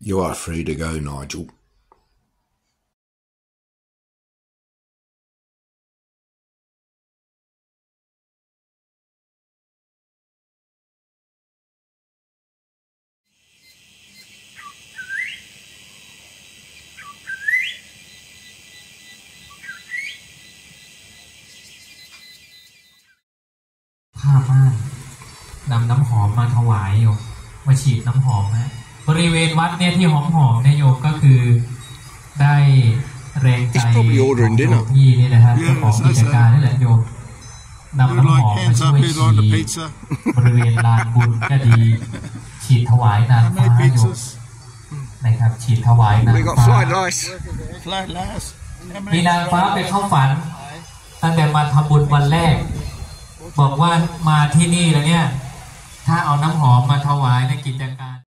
You are free to go, Nigel.ผ้าม่านนำน้ำหอมมาถวายโยมมาฉีดน้ำหอมนะ บริเวณวัดเนี่ยที่หอมหอมๆเนี่ยโยมก็คือได้แรงใจ He's probably ของ ordering หลว dinner. งพี่นี่นะฮะ Yes, เจ้าของกิจการนี่แหละโยมนำ Who'd น้ำห like อมมา hands ช่ up วย who'd like a ฉีด pizza? บริเวณลานบุญก็ดีฉีดถวายนาง How ฟ้า many โยม pizzas? นะครับฉีดถวายนาง We got ฟ้า fried rice. Flat last. How มี many นางฟ้าไปเข้าฝัน ตั้งแต่มาทำบุญวันแรก บอกว่ามาที่นี่แล้วเนี่ย ถ้าเอาน้ำหอมมาถวายในกิจการ